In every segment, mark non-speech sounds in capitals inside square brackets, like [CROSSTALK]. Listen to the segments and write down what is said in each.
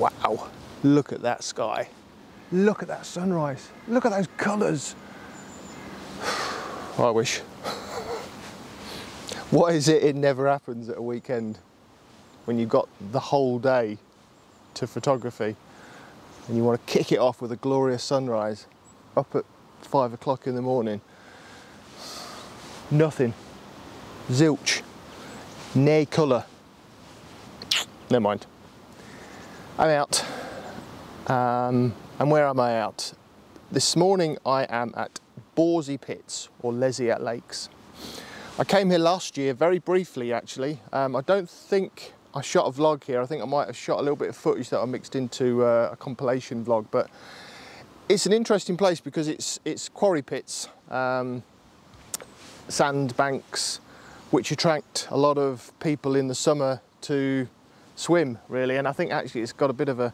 Wow, look at that sky. Look at that sunrise. Look at those colours. [SIGHS] I wish. [LAUGHS] what is it it never happens at a weekend when you've got the whole day to photography and you want to kick it off with a glorious sunrise up at five o'clock in the morning? Nothing. Zilch. Nay colour. Never mind. I'm out. Um, and where am I out? This morning I am at Bawsey Pits or Leziate Lakes. I came here last year very briefly actually. Um, I don't think I shot a vlog here. I think I might have shot a little bit of footage that I mixed into uh, a compilation vlog, but it's an interesting place because it's it's quarry pits, um, sand banks, which attract a lot of people in the summer to swim really. And I think actually it's got a bit of a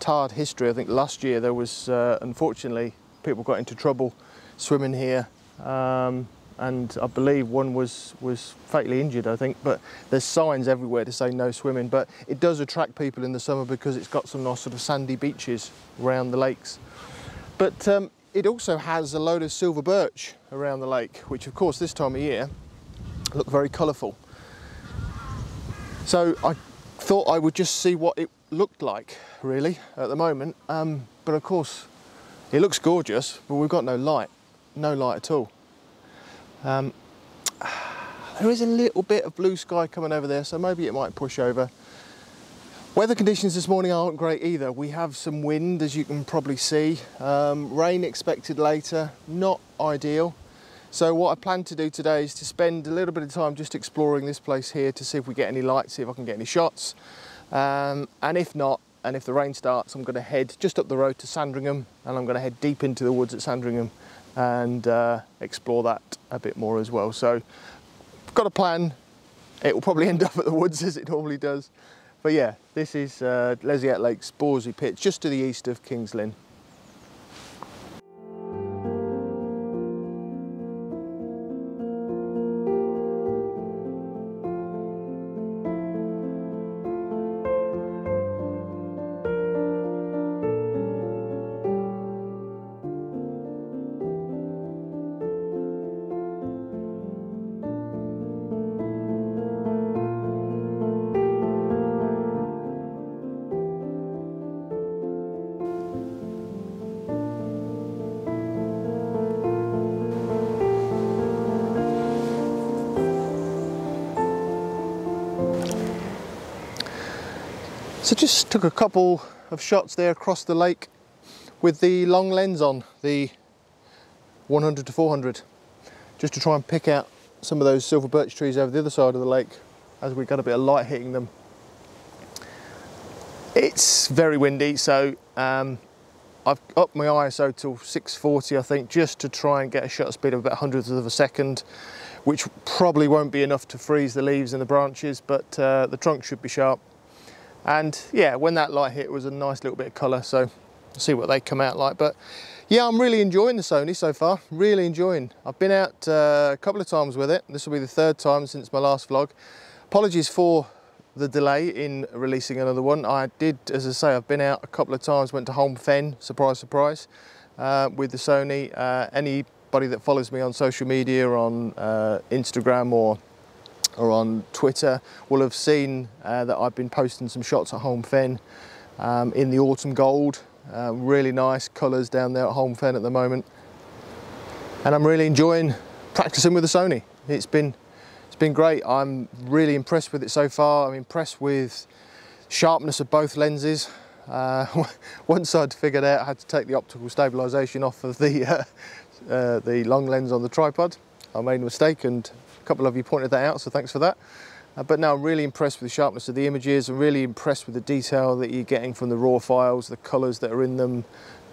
tarred history. I think last year there was, uh, unfortunately, people got into trouble swimming here. Um, and I believe one was, was fatally injured, I think, but there's signs everywhere to say no swimming, but it does attract people in the summer because it's got some nice sort of sandy beaches around the lakes. But um, it also has a load of silver birch around the lake, which of course this time of year look very colourful. So I thought I would just see what it looked like really at the moment. Um, but of course it looks gorgeous, but we've got no light, no light at all. Um, there is a little bit of blue sky coming over there, so maybe it might push over. Weather conditions this morning aren't great either. We have some wind, as you can probably see. Um, rain expected later, not ideal. So what I plan to do today is to spend a little bit of time just exploring this place here to see if we get any light, see if I can get any shots. Um, and if not, and if the rain starts, I'm going to head just up the road to Sandringham and I'm going to head deep into the woods at Sandringham and uh, explore that a bit more as well. So I've got a plan. It will probably [LAUGHS] end up at the woods as it normally does. But yeah, this is uh, Leziate Lakes Bawsey Pit, just to the east of Kings Lynn. So just took a couple of shots there across the lake with the long lens on, the 100 to 400, just to try and pick out some of those silver birch trees over the other side of the lake as we got a bit of light hitting them. It's very windy, so um, I've upped my ISO to 640, I think, just to try and get a shutter speed of about hundredths of a second, which probably won't be enough to freeze the leaves and the branches, but uh, the trunk should be sharp. And yeah, when that light hit, it was a nice little bit of colour. So see what they come out like. But yeah, I'm really enjoying the Sony so far. Really enjoying. I've been out uh, a couple of times with it. This will be the third time since my last vlog. Apologies for the delay in releasing another one. I did, as I say, I've been out a couple of times, went to Holme Fen, surprise, surprise, uh, with the Sony. Uh, anybody that follows me on social media, on uh, Instagram or or on Twitter will have seen uh, that I've been posting some shots at Holme Fen um, in the autumn gold. Uh, really nice colours down there at Holme Fen at the moment. And I'm really enjoying practicing with the Sony. It's been, it's been great. I'm really impressed with it so far. I'm impressed with sharpness of both lenses. Uh, [LAUGHS] once I'd figured out I had to take the optical stabilisation off of the, uh, [LAUGHS] uh, the long lens on the tripod, I made a mistake and couple of you pointed that out, so thanks for that. Uh, but now I'm really impressed with the sharpness of the images. I'm really impressed with the detail that you're getting from the raw files, the colors that are in them.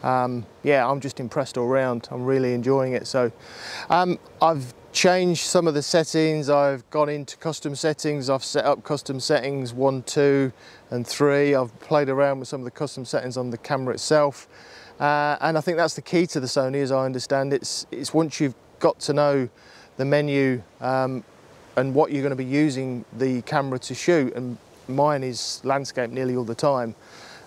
Um, yeah, I'm just impressed all around. I'm really enjoying it. So um, I've changed some of the settings. I've gone into custom settings. I've set up custom settings one, two, and three. I've played around with some of the custom settings on the camera itself. Uh, and I think that's the key to the Sony as I understand it. It's, it's once you've got to know the menu um, and what you're going to be using the camera to shoot and mine is landscape nearly all the time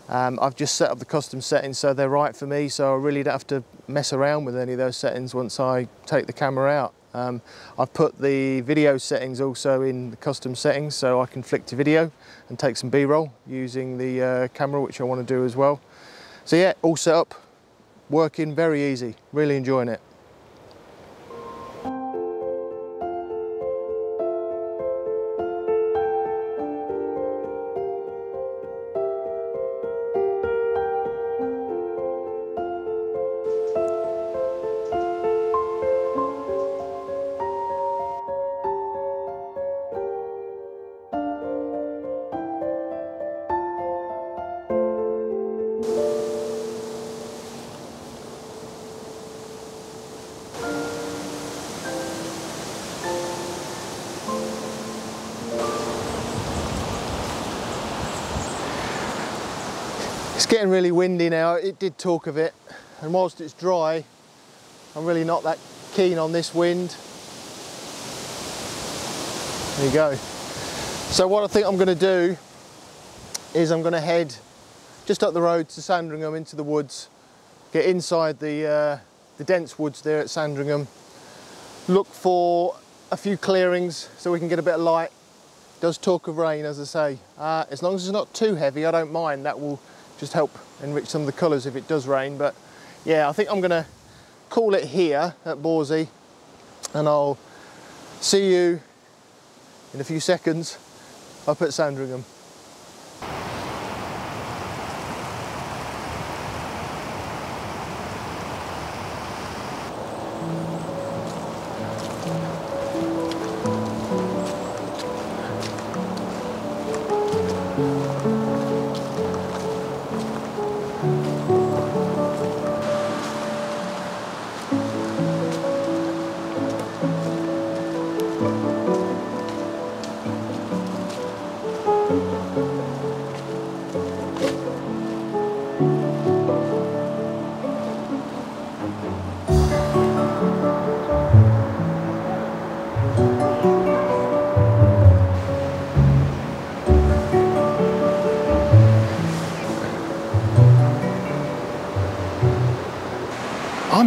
Um, I've just set up the custom settings so they're right for me, so I really don't have to mess around with any of those settings once I take the camera out. Um, I've put the video settings also in the custom settings so I can flick to video and take some B-roll using the uh, camera, which I want to do as well. So yeah, all set up, working very easy, really enjoying it. It's getting really windy now. It did talk of it. And whilst it's dry, I'm really not that keen on this wind. There you go. So what I think I'm going to do is I'm going to head just up the road to Sandringham into the woods, get inside the, uh, the dense woods there at Sandringham, look for a few clearings so we can get a bit of light. It does talk of rain, as I say. Uh, as long as it's not too heavy, I don't mind. That will just help enrich some of the colours if it does rain. But yeah, I think I'm gonna call it here at Bawsey and I'll see you in a few seconds up at Sandringham.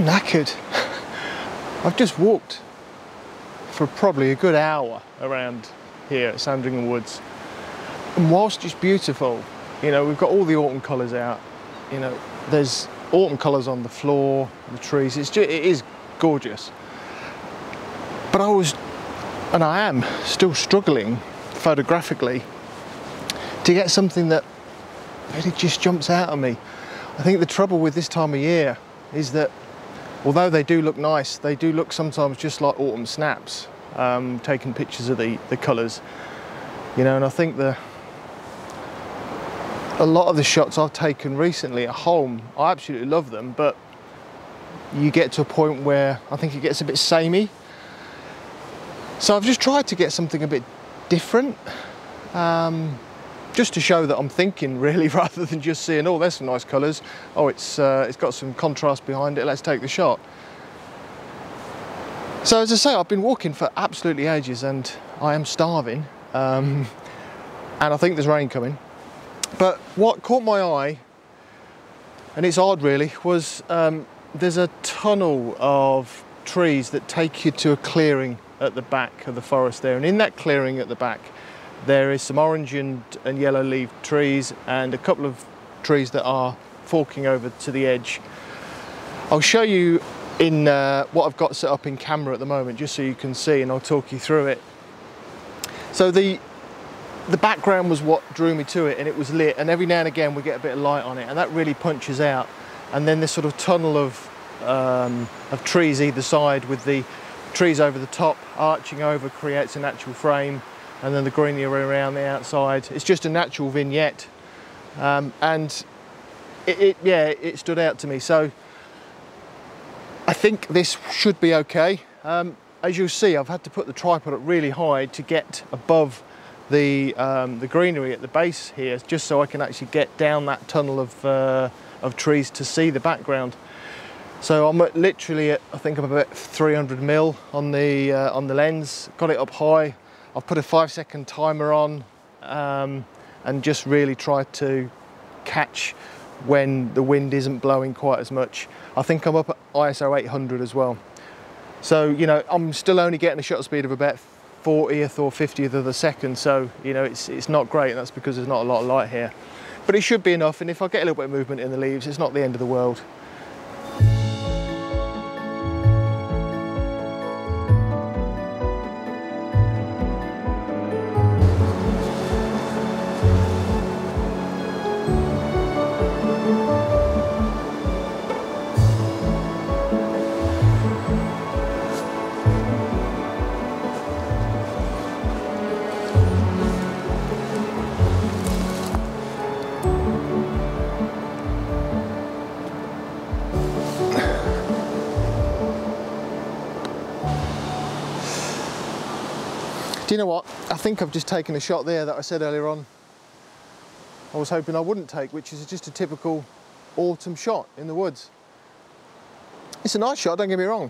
Knackered. I've just walked for probably a good hour around here at Sandringham Woods. And whilst it's beautiful, you know, we've got all the autumn colours out. You know, there's autumn colours on the floor, the trees. It's just, it is gorgeous. But I was, and I am, still struggling photographically to get something that really just jumps out at me. I think the trouble with this time of year is that although they do look nice, they do look sometimes just like autumn snaps, um, taking pictures of the, the colours. You know, and I think the a lot of the shots I've taken recently at home, I absolutely love them, but you get to a point where I think it gets a bit samey. So I've just tried to get something a bit different. Um, just to show that I'm thinking [LAUGHS] really rather than just seeing, oh, there's some nice colours. Oh, it's, uh, it's got some contrast behind it, let's take the shot. So as I say, I've been walking for absolutely ages and I am starving. Um, and I think there's rain coming. But what caught my eye, and it's odd really, was um, there's a tunnel of trees that take you to a clearing at the back of the forest there. And in that clearing at the back, there is some orange and, and yellow leaf trees and a couple of trees that are forking over to the edge. I'll show you in uh, what I've got set up in camera at the moment just so you can see and I'll talk you through it. So the the background was what drew me to it and it was lit and every now and again we get a bit of light on it and that really punches out and then this sort of tunnel of um, of trees either side with the trees over the top arching over creates a natural frame and then the greenery around the outside. It's just a natural vignette. Um, and it, it, yeah, it stood out to me. So I think this should be okay. Um, as you'll see, I've had to put the tripod up really high to get above the, um, the greenery at the base here, just so I can actually get down that tunnel of, uh, of trees to see the background. So I'm literally at, I think I'm about 300 mil on the, uh, on the lens, got it up high, I've put a five second timer on um, and just really tried to catch when the wind isn't blowing quite as much. I think I'm up at ISO 800 as well. So, you know, I'm still only getting a shutter speed of about 40th or 50th of a second. So, you know, it's, it's not great. And that's because there's not a lot of light here. But it should be enough. And if I get a little bit of movement in the leaves, it's not the end of the world. Do you know what? I think I've just taken a shot there that I said earlier on I was hoping I wouldn't take, which is just a typical autumn shot in the woods. It's a nice shot, don't get me wrong.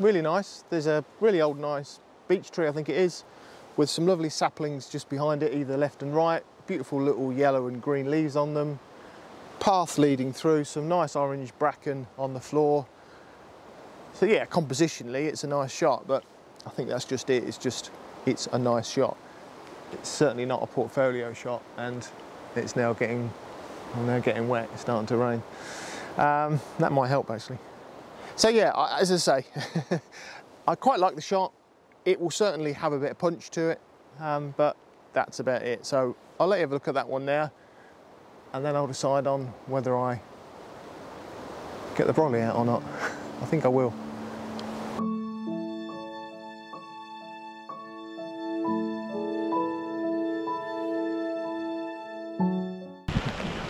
Really nice. There's a really old, nice beech tree, I think it is, with some lovely saplings just behind it, either left and right. Beautiful little yellow and green leaves on them. Path leading through, some nice orange bracken on the floor. So yeah, compositionally, it's a nice shot, but I think that's just it. It's just it's a nice shot. It's certainly not a portfolio shot and it's now getting, now getting wet, it's starting to rain. Um, that might help actually. So yeah, as I say, [LAUGHS] I quite like the shot. It will certainly have a bit of punch to it, um, but that's about it. So I'll let you have a look at that one now and then I'll decide on whether I get the brolly out or not. [LAUGHS] I think I will.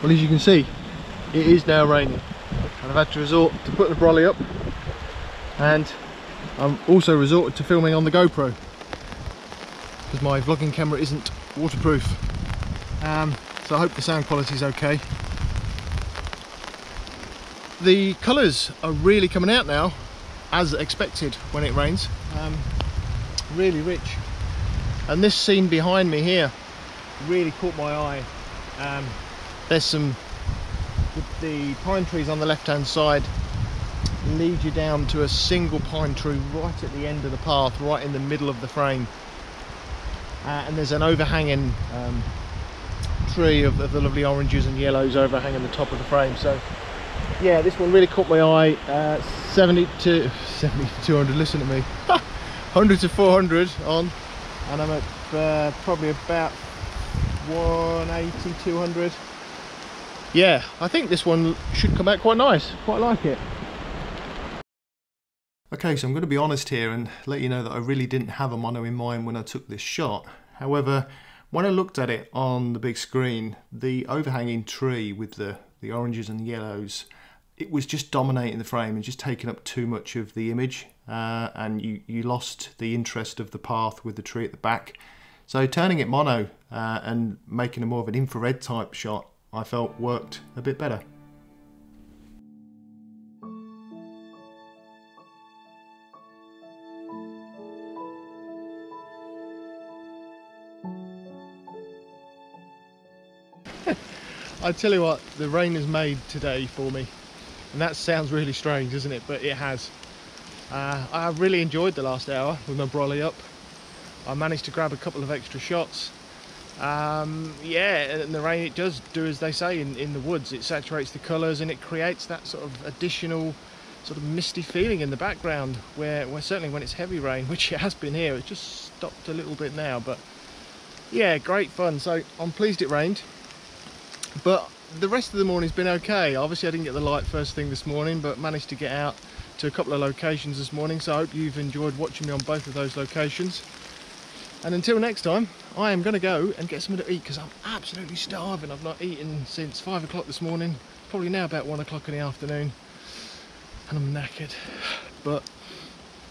Well, as you can see, it is now raining. And I've had to resort to putting the brolly up. And I've also resorted to filming on the GoPro. Because my vlogging camera isn't waterproof. Um, so I hope the sound quality is okay. The colours are really coming out now, as expected when it rains. Um, really rich. And this scene behind me here really caught my eye. Um, there's some the, pine trees on the left hand side lead you down to a single pine tree right at the end of the path right in the middle of the frame. Uh, and there's an overhanging um, tree of, of, the lovely oranges and yellows overhanging the top of the frame. So yeah this one really caught my eye. Uh, 70 to [LAUGHS] 70 to 200 listen to me. [LAUGHS] 100 to 400 on and I'm at uh, probably about 180 200 yeah, I think this one should come out quite nice. Quite like it. Okay, so I'm going to be honest here and let you know that I really didn't have a mono in mind when I took this shot. However, when I looked at it on the big screen, the overhanging tree with the, the oranges and yellows, it was just dominating the frame and just taking up too much of the image. Uh, and you, you lost the interest of the path with the tree at the back. So turning it mono uh, and making a more of an infrared type shot I felt worked a bit better. [LAUGHS] I tell you what, the rain has made today for me. And that sounds really strange, isn't it? But it has. Uh, I really enjoyed the last hour with my brolly up. I managed to grab a couple of extra shots um, yeah, and the rain, it does do as they say in, in the woods. It saturates the colours and it creates that sort of additional sort of misty feeling in the background where, where certainly when it's heavy rain, [LAUGHS] which it has been here, it's just stopped a little bit now, but yeah, great fun. So I'm pleased it rained, but the rest of the morning's been okay. Obviously I didn't get the light first thing this morning, but managed to get out to a couple of locations this morning. So I hope you've enjoyed watching me on both of those locations. And until next time, I am going to go and get something to eat because I'm absolutely starving. I've not eaten since five o'clock this morning, probably now about one o'clock in the afternoon, and I'm knackered. But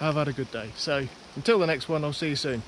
I've had a good day. So until the next one, I'll see you soon.